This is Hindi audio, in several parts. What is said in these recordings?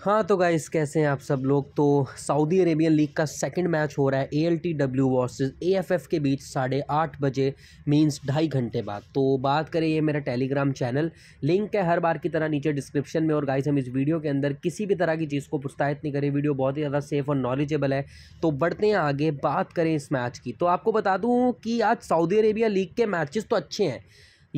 हाँ तो गाइस कैसे हैं आप सब लोग? तो सऊदी अरेबियन लीग का सेकंड मैच हो रहा है A L T W versus A F F के बीच साढ़े आठ बजे मींस ढाई घंटे बाद। तो बात करें ये मेरा टेलीग्राम चैनल लिंक है हर बार की तरह नीचे डिस्क्रिप्शन में और गाइस हम इस वीडियो के अंदर किसी भी तरह की चीज़ को प्रोत्साहित नहीं करें। वीडियो बहुत ही ज़्यादा सेफ़ और नॉलेजेबल है। तो बढ़ते हैं आगे, बात करें इस मैच की। तो आपको बता दूँ कि आज सऊदी अरेबिया लीग के मैचेस तो अच्छे हैं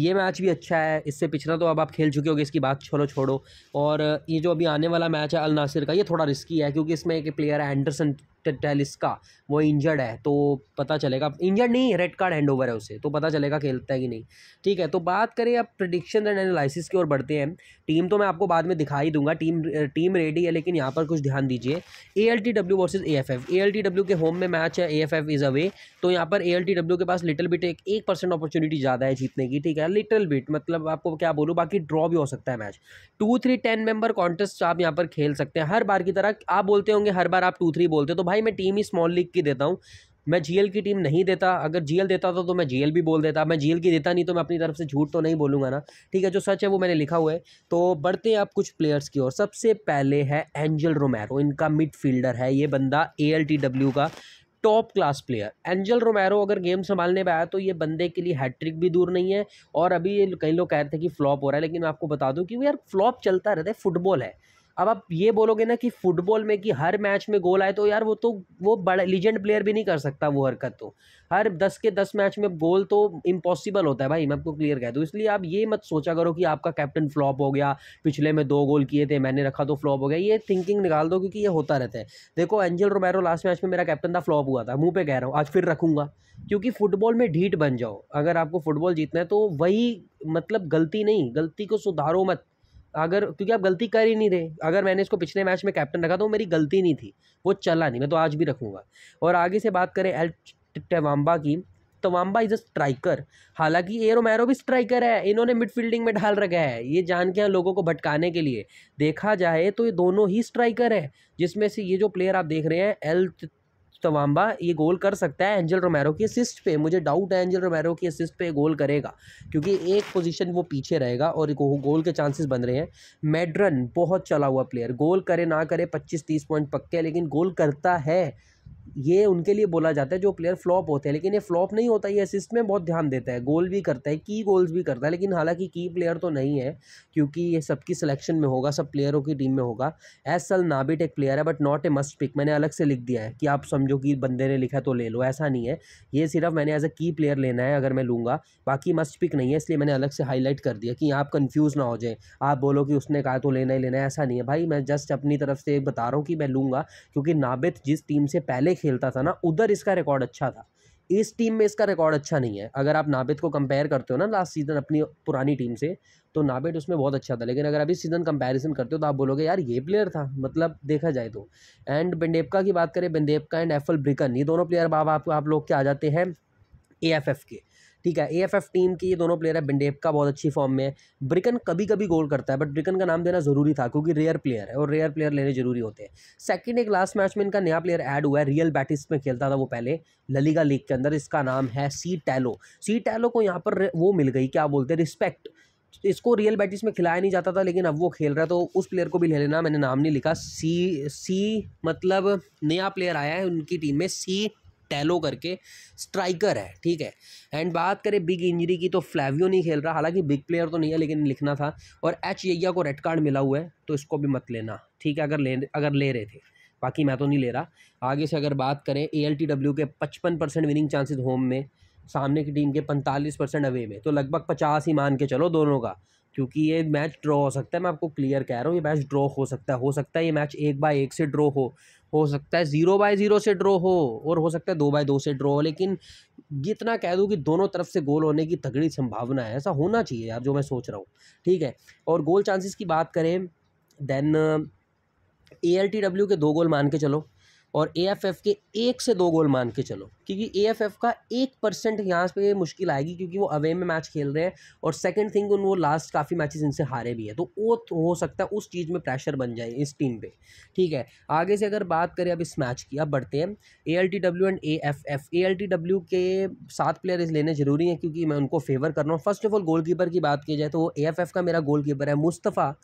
ये मैच भी अच्छा है, इससे पिछला तो अब आप खेल चुके होगे, इसकी बात छोड़ो छोड़ो। और ये जो अभी आने वाला मैच है अल नासिर का, ये थोड़ा रिस्की है, क्योंकि इसमें एक प्लेयर है एंडरसन टेलिस्का, वो इंजर्ड है तो पता चलेगा। इंजर्ड नहीं, रेड कार्ड हैंड ओवर है उसे तो पता चलेगा खेलता है कि नहीं। ठीक है तो बात करें अब प्रडिक्शन एंड एनालिसिस की ओर बढ़ते हैं। टीम तो मैं आपको बाद में दिखा ही दूँगा, टीम टीम रेडी है, लेकिन यहाँ पर कुछ ध्यान दीजिए। A L T W versus A F F A L T W के होम में मैच है A F F is away तो यहाँ पर ए एल टी डब्ल्यू के पास लिटल बिट एक एक परसेंट अपॉर्चुनिटी ज़्यादा है जीतने की, ठीक है? लिटल बिट मतलब आपको क्या बोलूँ, बाकी ड्रॉ भी हो सकता है match two three ten member contest आप यहाँ पर खेल सकते हैं। हर बार की तरह, आप बोलते होंगे, हर बार आप टू थ्री बोलते तो भाई मैं टीम ही स्मॉल लीग की देता हूँ। मैं जीएल की टीम नहीं देता। अगर जीएल देता था तो मैं जीएल भी बोल देता। मैं जीएल की देता नहीं तो मैं अपनी तरफ़ से झूठ तो नहीं बोलूँगा ना। ठीक है, जो सच है वो मैंने लिखा हुआ है। तो बढ़ते हैं आप कुछ प्लेयर्स की ओर। सबसे पहले है एंजल रोमैरो इनका मिडफील्डर है ये बंदा ए का top class player Angel Romero अगर गेम संभालने पे आया तो ये बंदे के लिए हैट्रिक भी दूर नहीं है। और अभी कई लोग कह रहे थे कि फ्लॉप हो रहा है, लेकिन मैं आपको बता दूँ कि यार फ्लॉप चलता रहता है फुटबॉल है। अब आप ये बोलोगे ना कि फुटबॉल में कि हर मैच में गोल आए तो यार वो तो वो बड़ा लीजेंड प्लेयर भी नहीं कर सकता वो हरकत तो। हर दस के दस मैच में गोल तो इम्पॉसिबल होता है भाई, मैं आपको क्लियर कह दूँ इसलिए आप ये मत सोचा करो कि आपका कैप्टन फ्लॉप हो गया, पिछले में दो गोल किए थे, मैंने रखा तो फ्लॉप हो गया। ये थिंकिंग निकाल दो क्योंकि ये होता रहता है। देखो एंजल रोमैरो लास्ट मैच में मेरा कैप्टन था फ्लॉप हुआ था। मुँह पे कह रहा हूँ, आज फिर रखूँगा। क्योंकि फुटबॉल में ढीठ बन जाओ। अगर आपको फुटबॉल जीतना है तो वही मतलब गलती नहीं, गलती को सुधारो मत। अगर, क्योंकि आप गलती कर ही नहीं रहे। अगर मैंने इसको पिछले मैच में कैप्टन रखा तो मेरी गलती नहीं थी। वो चला नहीं, मैं तो आज भी रखूँगा। और आगे से बात करें एल टेवाम्बा की तवाम्बा इज़ अ स्ट्राइकर। हालाँकि एरो मैरो भी स्ट्राइकर है, इन्होंने मिडफील्डिंग में ढाल रखा है। ये जान के लोगों को भटकाने के लिए। देखा जाए तो ये दोनों ही स्ट्राइकर है, जिसमें से ये जो प्लेयर आप देख रहे हैं, एल तवाम्बा ये गोल कर सकता है एंजल रोमैरो की असिस्ट पे। मुझे डाउट है एंजल रोमैरो की असिस्ट पे गोल करेगा, क्योंकि एक पोजीशन वो पीछे रहेगा और गोल के चांसेस बन रहे हैं। मेड्रन, बहुत चला हुआ प्लेयर गोल करे ना करे पच्चीस तीस पॉइंट पक्के लेकिन गोल करता है। ये उनके लिए बोला जाता है जो प्लेयर फ्लॉप होते हैं, लेकिन ये फ्लॉप नहीं होता, ये असिस्ट में बहुत ध्यान देता है। गोल भी करता है की गोल्स भी करता है, लेकिन हालाँकि की प्लेयर तो नहीं है, क्योंकि ये सबकी सिलेक्शन में होगा, सब प्लेयरों की टीम में होगा। एस सल नाबिट एक प्लेयर है but not a must pick मैंने अलग से लिख दिया है कि आप समझो कि बंदे ने लिखा तो ले लो, ऐसा नहीं है। ये सिर्फ़ मैंने एज अ की प्लेयर लेना है, अगर मैं लूँगा। बाकी मस्ट पिक नहीं है, इसलिए मैंने अलग से हाईलाइट कर दिया कि आप कन्फ्यूज़ ना हो जाए। आप बोलो कि उसने कहा तो लेना ही लेना है, ऐसा नहीं है। भाई, मैं जस्ट अपनी तरफ़ से बता रहा हूँ कि मैं लूँगा, क्योंकि नाबित जिस टीम से पहले खेलता था ना उधर इसका रिकॉर्ड अच्छा था। इस टीम में इसका रिकॉर्ड अच्छा नहीं है। अगर आप नाबिद को कंपेयर करते हो ना लास्ट सीज़न अपनी पुरानी टीम से तो नाबिद उसमें बहुत अच्छा था। लेकिन अगर अभी सीज़न कंपैरिजन करते हो तो आप बोलोगे यार ये प्लेयर था। मतलब देखा जाए तो। एंड बेंडेपका की बात करें बेंडेपका एंड एफल ब्रिकन ये दोनों प्लेयर बाब आप, आप लोग के आ जाते हैं? ए के। ठीक है ए टीम की ये दोनों प्लेयर है बिंडेप का बहुत अच्छी फॉर्म में है। ब्रिकन कभी कभी गोल करता है बट ब्रिकन का नाम देना ज़रूरी था, क्योंकि रेयर प्लेयर है, और रेयर प्लेयर लेने ज़रूरी होते हैं। सेकेंड एक लास्ट मैच में इनका नया प्लेयर ऐड हुआ है रियल बैटिस में खेलता था वो पहले ललीगा लीग के अंदर। इसका नाम है सी टैलो सी टैलो को यहाँ पर वो मिल गई, क्या बोलते हैं रिस्पेक्ट इसको रियल बैटिस में खिलाया नहीं जाता था, लेकिन अब वो खेल रहा है तो उस प्लेयर को भी ले लेना, मैंने नाम नहीं लिखा। सी सी मतलब नया प्लेयर आया है उनकी टीम में सी टैलो करके स्ट्राइकर है, ठीक है? एंड बात करें बिग इंजरी की तो फ्लैवियो नहीं खेल रहा। हालाँकि बिग प्लेयर तो नहीं है, लेकिन लिखना था। और एच यैया को रेड कार्ड मिला हुआ है तो इसको भी मत लेना, ठीक है? अगर ले अगर ले रहे थे। बाकी मैं तो नहीं ले रहा। आगे से अगर बात करें ए एल टी डब्ल्यू के पचपन परसेंट विनिंग चांसेस होम में, सामने की टीम के पैंतालीस परसेंट अवे में तो लगभग पचास ही मान के चलो दोनों का। क्योंकि ये मैच ड्रॉ हो सकता है, मैं आपको क्लियर कह रहा हूँ, ये मैच ड्रॉ हो सकता है। हो सकता है ये मैच एक बाय एक से ड्रॉ हो हो सकता है ज़ीरो बाय ज़ीरो से ड्रॉ हो और हो सकता है दो बाय दो से ड्रॉ हो, लेकिन इतना कह दूँ कि दोनों तरफ़ से गोल होने की तगड़ी संभावना है। ऐसा होना चाहिए यार, जो मैं सोच रहा हूँ। ठीक है, और गोल चांसेस की बात करें देन ए के दो गोल मान के चलो। और ए एफ़ एफ़ के एक से दो गोल मान के चलो, क्योंकि ए एफ़ एफ़ का एक परसेंट यहाँ पे मुश्किल आएगी, क्योंकि वो अवे में मैच खेल रहे हैं और सेकंड थिंग उन वो लास्ट काफ़ी मैचेस इनसे हारे भी है। तो वो तो हो सकता है उस चीज़ में प्रेशर बन जाए इस टीम पे, ठीक है? आगे से अगर बात करें अब इस मैच की, अब बढ़ते हैं। A L T W and A F F A L T W के सात प्लेयर इस लेने ज़रूरी हैं, क्योंकि मैं उनको फेवर कर रहा हूँ। फ़र्स्ट ऑफ़ ऑल गोल की बात की जाए तो ए एफ़ एफ़ का मेरा गोल है मुस्तफ़ा।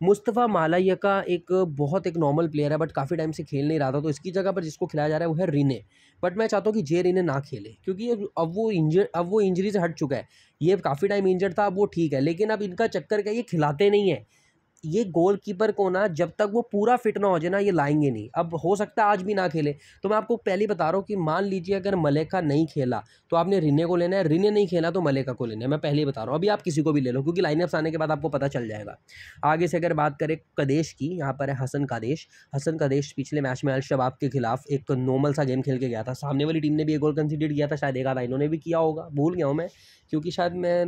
मुस्तफ़ा मालाइया का एक बहुत एक नॉर्मल प्लेयर है बट काफ़ी टाइम से खेल नहीं रहा था तो इसकी जगह पर जिसको खिलाया जा रहा है वो है रिने। बट मैं चाहता हूँ कि जे रिने ना खेले, क्योंकि अब वो इंजर अब वो इंजरी से हट चुका है। ये काफ़ी टाइम इंजर्ड था, अब वो ठीक है, लेकिन अब इनका चक्कर क्या, ये खिलाते नहीं है। ये गोलकीपर को ना, जब तक वो पूरा फिट ना हो जाए ना, ये लाएँगे नहीं। अब हो सकता है आज भी ना खेले। तो मैं आपको पहले बता रहा हूँ कि मान लीजिए अगर मलेका नहीं खेला तो आपने रिने को लेना है। रिने नहीं खेला तो मलेका को लेना है। मैं पहले ही बता रहा हूँ। अभी आप किसी को भी ले लो, क्योंकि लाइनअप्स आने के बाद आपको पता चल जाएगा। आगे से अगर बात करें कदेश की, यहाँ पर है हसन कादेश। हसन कादेश पिछले मैच में अल शबाब के खिलाफ एक नॉर्मल सा गेम खेल के गया था। सामने वाली टीम ने भी एक गोल कंसिडर किया था। शायद एक था इन्होंने भी किया होगा। भूल गया हूँ मैं, क्योंकि शायद मैं,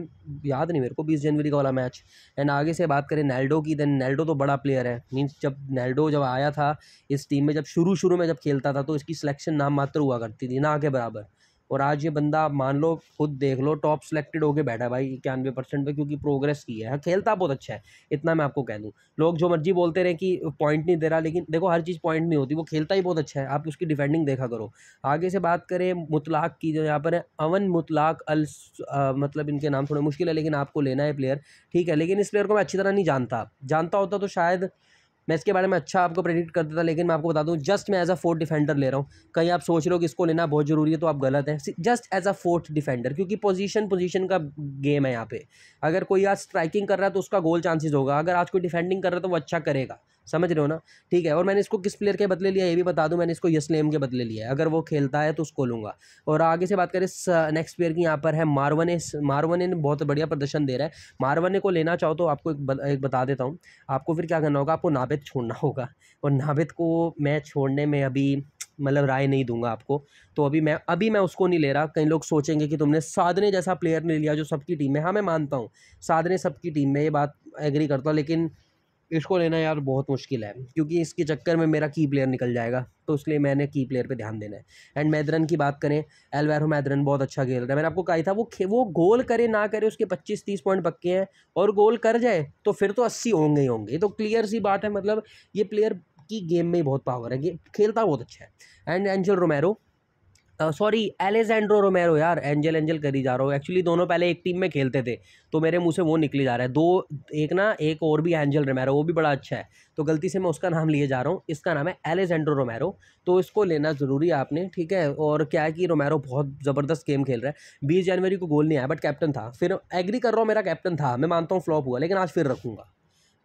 याद नहीं मेरे को, बीस जनवरी का वाला मैच एंड आगे से बात करें नेल्डो की नेल्डो तो बड़ा प्लेयर है। मीन्स जब नेल्डो जब आया था, इस टीम में जब शुरू शुरू में जब खेलता था तो इसकी सिलेक्शन नाम मात्र हुआ करती थी, ना के बराबर। और आज ये बंदा, मान लो, खुद देख लो टॉप सेलेक्टेड होके बैठा भाई इक्यानवे परसेंट पे क्योंकि प्रोग्रेस की है। खेलता बहुत अच्छा है, इतना मैं आपको कह दूँ। लोग जो मर्ज़ी बोलते रहे कि पॉइंट नहीं दे रहा, लेकिन देखो, हर चीज़ पॉइंट नहीं होती, वो खेलता ही बहुत अच्छा है। आप उसकी डिफेंडिंग देखा करो। आगे से बात करें, मुतलाक की जो यहाँ पर है, अवन मुतलाक अल मतलब इनके नाम थोड़े मुश्किल है, लेकिन आपको लेना है प्लेयर ठीक है, लेकिन इस प्लेयर को मैं अच्छी तरह नहीं जानता। जानता होता तो शायद मैं इसके बारे में अच्छा आपको प्रेडिक्ट करता था, लेकिन मैं आपको बता दूँ जस्ट मैं एज अ फोर्थ डिफेंडर ले रहा हूँ। कहीं आप सोच रहे हो कि इसको लेना बहुत ज़रूरी है तो आप गलत हैं। Just as a fourth defender क्योंकि पोजीशन पोजीशन का गेम है यहाँ पे। अगर कोई आज स्ट्राइकिंग कर रहा है तो उसका गोल चांसेस होगा। अगर आज कोई डिफेंडिंग कर रहा है तो वो अच्छा करेगा। समझ रहे हो ना? ठीक है और मैंने इसको किस प्लेयर के बदले लिया ये भी बता दूँ मैंने इसको यसलेम के बदले लिया है। अगर वो खेलता है तो उसको लूँगा। और आगे से बात करें नेक्स्ट प्लेयर की यहाँ पर है मारवने मारवने ने बहुत बढ़िया प्रदर्शन दे रहा है। मारवने को लेना चाहो तो आपको एक, एक बता देता हूँ। आपको फिर क्या करना होगा? आपको नाबिद छोड़ना होगा। और नाबिद को मैं छोड़ने में अभी मतलब राय नहीं दूँगा आपको। तो अभी मैं अभी मैं उसको नहीं ले रहा। कई लोग सोचेंगे कि तुमने साधने जैसा प्लेयर नहीं लिया जो सबकी टीम में हाँ। मैं मानता हूँ। साधने सबकी टीम में ये बात एग्री करता हूँ लेकिन इसको लेना यार बहुत मुश्किल है, क्योंकि इसके चक्कर में मेरा की प्लेयर निकल जाएगा तो इसलिए मैंने की प्लेयर पे ध्यान देना है। एंड मैदरन की बात करें एलवैरो मैदरन बहुत अच्छा खेल रहा है। मैंने आपको कहा था, वो वो गोल करे ना करे उसके पच्चीस तीस पॉइंट पक्के हैं, और गोल कर जाए तो फिर तो अस्सी होंगे ही होंगे। तो क्लियर सी बात है मतलब ये प्लेयर की गेम में ही बहुत पावर है खेलता बहुत अच्छा है। And Angel Romero sorry Alejandro Romero यार एंजल एंजल करी जा रहा हूँ। एक्चुअली दोनों पहले एक टीम में खेलते थे तो मेरे मुँह से वो निकली जा रहा है। दो, एक ना, एक और भी एंजल रोमेरो वो भी बड़ा अच्छा है। तो गलती से मैं उसका नाम लिए जा रहा हूँ। इसका नाम है एलेजेंड्रो रोमेरो तो इसको लेना ज़रूरी है आपने, ठीक है? और क्या है कि रोमेरो बहुत ज़बरदस्त गेम खेल रहा है। बीस जनवरी को गोल नहीं आया बट कैप्टन था। फिर एग्री कर रहा हूँ, मेरा कैप्टन था। मैं मानता हूँ फ्लॉप हुआ, लेकिन आज फिर रखूँगा।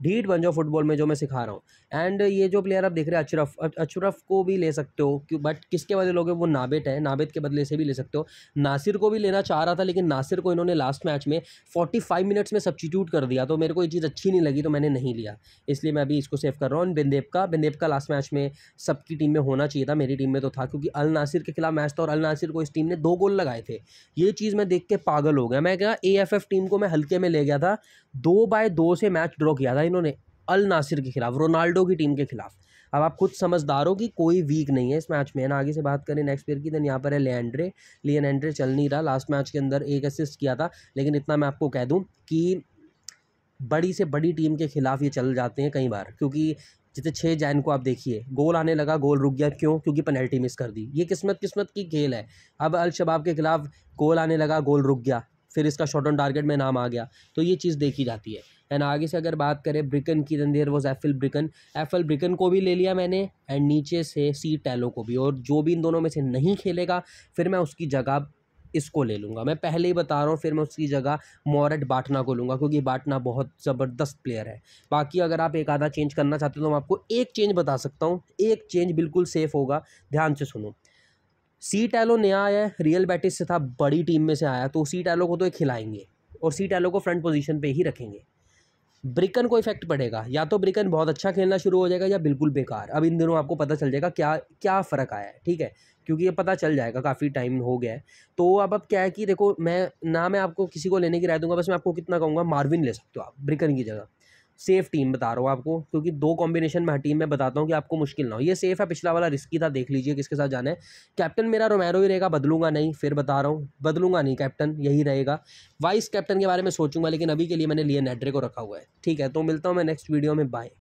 ढीठ बन जाओ फुटबॉल में, जो मैं सिखा रहा हूँ। एंड ये जो प्लेयर आप देख रहे हैं अशरफ अशरफ को भी ले सकते हो, क्यों बट किसके बदले लोगे? वो नाबित है नाबित के बदले से भी ले सकते हो। नासिर को भी लेना चाह रहा था, लेकिन नासिर को इन्होंने लास्ट मैच में फोर्टी फाइव मिनट्स में सब्सिट्यूट कर दिया तो मेरे को ये चीज़ अच्छी नहीं लगी तो मैंने नहीं लिया। इसलिए मैं अभी इसको सेव कर रहा हूँ। बिंदेव का बिंदेव का लास्ट मैच में सबकी टीम में होना चाहिए था, मेरी टीम में तो था, क्योंकि अल नासिर के खिलाफ मैच था और अल नासिर को इस टीम ने दो गोल लगाए थे। ये चीज़ मैं देख के पागल हो गया। मैं क्या ए टीम को मैं हल्के में ले गया था, दो बाय दो से मैच ड्रॉ किया था इन्होंने अल नासिर के खिलाफ, रोनाल्डो की टीम के खिलाफ। अब आप खुद समझदार हो कि कोई वीक नहीं है इस मैच में। ना आगे से बात करें, नेक्स्ट प्लेयर की, देन यहाँ पर है लेंड्रे लियन एंड्रे चल नहीं रहा, लास्ट मैच के अंदर एक असिस्ट किया था। लेकिन इतना मैं आपको कह दूँ कि बड़ी से बड़ी टीम के खिलाफ ये चल जाते हैं कई बार। क्योंकि जितने छः जैन को आप देखिए, गोल आने लगा, गोल रुक गया। क्यों? क्योंकि पेनल्टी मिस कर दी। ये किस्मत किस्मत की खेल है। अब अल शबाब के खिलाफ गोल आने लगा, गोल रुक गया। फिर इसका शॉर्ट ऑन टारगेट में नाम आ गया। तो ये चीज़ देखी जाती है। एंड आगे से अगर बात करें ब्रिकन की देन देर वॉज़ एफिल ब्रिकन एफिल ब्रिकन को भी ले लिया मैंने एंड नीचे से सी टैलो को भी। और जो भी इन दोनों में से नहीं खेलेगा, फिर मैं उसकी जगह इसको ले लूँगा। मैं पहले ही बता रहा हूँ, फिर मैं उसकी जगह मोरट बाटना को लूँगा, क्योंकि बाटना बहुत ज़बरदस्त प्लेयर है। बाकी अगर आप एक आधा चेंज करना चाहते हो तो मैं आपको एक चेंज बता सकता हूँ। एक चेंज बिल्कुल सेफ़ होगा। ध्यान से सुनो। सी टैलो नया आया है रियल बैटिस से था, बड़ी टीम में से आया तो सी टैलो को तो एक खिलाएँगे और सी टैलो को फ्रंट पोजीशन पे ही रखेंगे। ब्रिकन को इफ़ेक्ट पड़ेगा, या तो ब्रिकन बहुत अच्छा खेलना शुरू हो जाएगा या बिल्कुल बेकार। अब इन दिनों आपको पता चल जाएगा क्या क्या फ़र्क आया है, ठीक है? क्योंकि ये पता चल जाएगा, काफ़ी टाइम हो गया है। तो अब अब क्या है कि देखो, मैं, ना मैं आपको किसी को लेने की राय दूँगा, बस मैं आपको कितना कहूँगा, मार्विन ले सकते हो आप ब्रिकन की जगह। सेफ़ टीम बता रहा हूँ आपको, क्योंकि दो कॉम्बिनेशन में हर टीम में बताता हूँ कि आपको मुश्किल ना हो। ये सेफ़ है, पिछला वाला रिस्की था, देख लीजिए किसके साथ जाना है। कैप्टन मेरा रोमैरो ही रहेगा, बदलूँगा नहीं, फिर बता रहा हूँ, बदलूँगा नहीं कैप्टन यही रहेगा। वाइस कैप्टन के बारे में सोचूँगा, लेकिन अभी के लिए मैंने लिए नेड्रे को रखा हुआ है। ठीक है तो मिलता हूँ मैं नेक्स्ट वीडियो में बाय